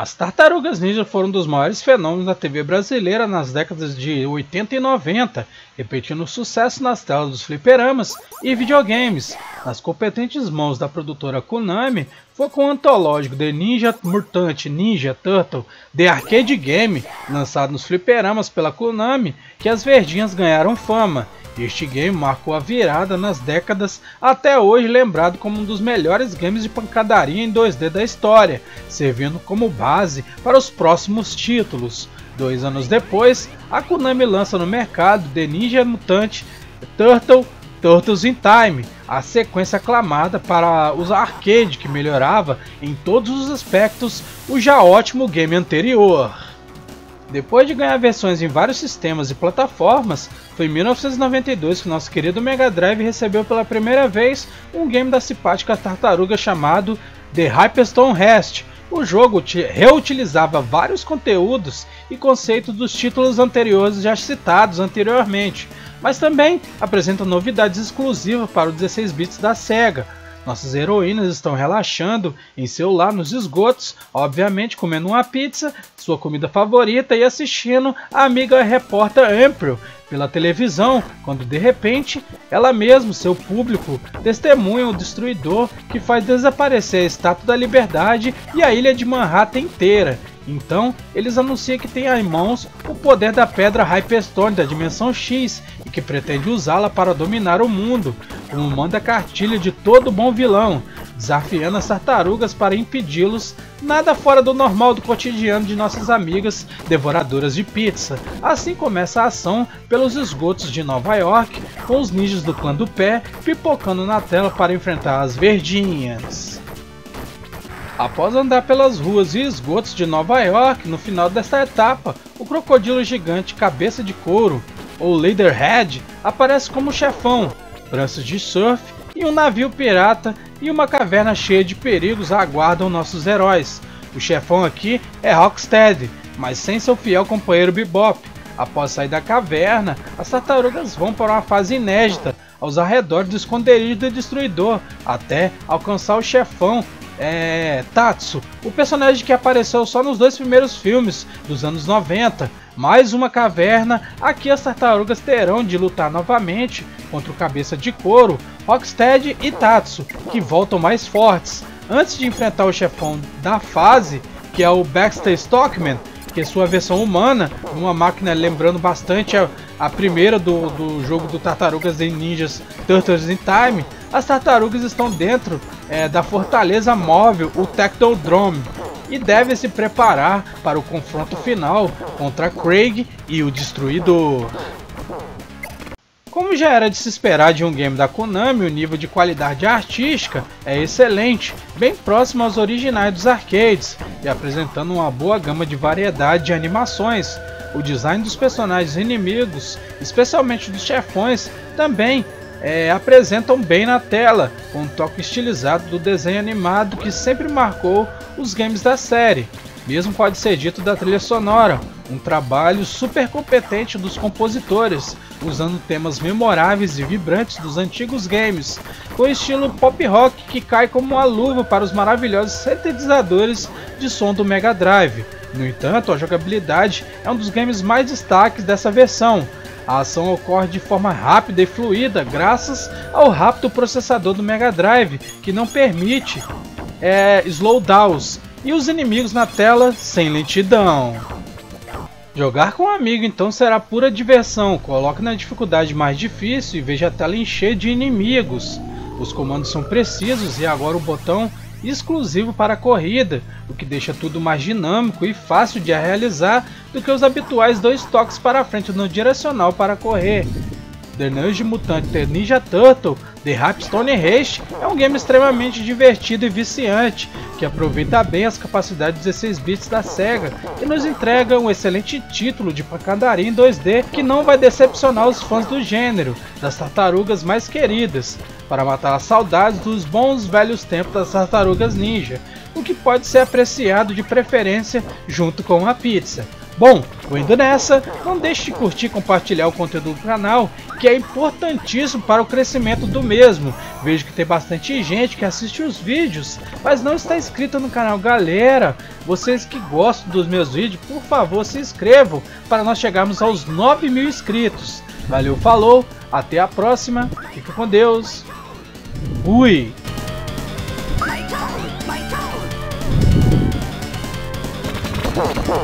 As Tartarugas Ninja foram um dos maiores fenômenos da TV brasileira nas décadas de 80 e 90, repetindo sucesso nas telas dos fliperamas e videogames. Nas competentes mãos da produtora Konami, foi com o antológico The Ninja Mutant Ninja Turtle The Arcade Game, lançado nos fliperamas pela Konami, que as verdinhas ganharam fama este game marcou a virada nas décadas, até hoje lembrado como um dos melhores games de pancadaria em 2D da história, servindo como base para os próximos títulos. Dois anos depois, a Konami lança no mercado The Ninja Mutant Turtle Turtles in Time, a sequência aclamada para os arcade que melhorava em todos os aspectos o já ótimo game anterior. Depois de ganhar versões em vários sistemas e plataformas, foi em 1992 que nosso querido Mega Drive recebeu pela primeira vez um game da simpática tartaruga chamado The Hyperstone Rest. O jogo reutilizava vários conteúdos e conceitos dos títulos anteriores já citados anteriormente, mas também apresenta novidades exclusivas para os 16 bits da Sega, nossas heroínas estão relaxando em seu lar nos esgotos, obviamente comendo uma pizza, sua comida favorita e assistindo a amiga repórter April pela televisão, quando de repente ela mesma, seu público, testemunha o destruidor que faz desaparecer a Estátua da Liberdade e a ilha de Manhattan inteira. Então, eles anunciam que tem em mãos o poder da pedra Hyperstone da dimensão X e que pretende usá-la para dominar o mundo, como manda cartilha de todo bom vilão, desafiando as tartarugas para impedi-los, nada fora do normal do cotidiano de nossas amigas devoradoras de pizza. Assim começa a ação pelos esgotos de Nova York, com os ninjas do clã do pé pipocando na tela para enfrentar as verdinhas. Após andar pelas ruas e esgotos de Nova York, no final desta etapa, o crocodilo gigante cabeça de couro, ou Leatherhead, aparece como chefão, braços de surf e um navio pirata e uma caverna cheia de perigos aguardam nossos heróis. O chefão aqui é Rocksteady, mas sem seu fiel companheiro Bebop. Após sair da caverna, as tartarugas vão para uma fase inédita aos arredores do esconderijo do destruidor, até alcançar o chefão é, Tatsu, o personagem que apareceu só nos dois primeiros filmes dos anos 90. Mais uma caverna, aqui as tartarugas terão de lutar novamente contra o Cabeça de Couro, Rocksteady e Tatsu, que voltam mais fortes. Antes de enfrentar o chefão da fase, que é o Baxter Stockman, que é sua versão humana, uma máquina lembrando bastante a, a primeira do, do jogo do Tartarugas e Ninjas Turtles in Time, as tartarugas estão dentro é, da fortaleza móvel, o Technodrome, e devem se preparar para o confronto final contra Craig e o Destruidor. Como já era de se esperar de um game da Konami, o nível de qualidade artística é excelente, bem próximo aos originais dos arcades e apresentando uma boa gama de variedade de animações. O design dos personagens inimigos, especialmente dos chefões, também é, apresentam bem na tela, com um toque estilizado do desenho animado que sempre marcou os games da série. Mesmo pode ser dito da trilha sonora, um trabalho super competente dos compositores, usando temas memoráveis e vibrantes dos antigos games, com estilo pop rock que cai como uma luva para os maravilhosos sintetizadores de som do Mega Drive. No entanto, a jogabilidade é um dos games mais destaques dessa versão, a ação ocorre de forma rápida e fluida graças ao rápido processador do Mega Drive, que não permite é, slowdowns, e os inimigos na tela sem lentidão. Jogar com um amigo então será pura diversão, coloque na dificuldade mais difícil e veja a tela encher de inimigos. Os comandos são precisos e agora o botão exclusivo para a corrida, o que deixa tudo mais dinâmico e fácil de realizar do que os habituais dois toques para frente no direcional para correr. The Ninja Mutant The Ninja Turtle The Rapstone Race é um game extremamente divertido e viciante, que aproveita bem as capacidades 16 bits da SEGA e nos entrega um excelente título de pancadaria em 2D que não vai decepcionar os fãs do gênero, das tartarugas mais queridas, para matar as saudades dos bons velhos tempos das tartarugas ninja, o que pode ser apreciado de preferência junto com a pizza. Bom, vou indo nessa, não deixe de curtir e compartilhar o conteúdo do canal, que é importantíssimo para o crescimento do mesmo. Vejo que tem bastante gente que assiste os vídeos, mas não está inscrito no canal. Galera, vocês que gostam dos meus vídeos, por favor se inscrevam para nós chegarmos aos 9 mil inscritos. Valeu, falou, até a próxima, fica com Deus, fui! Oh,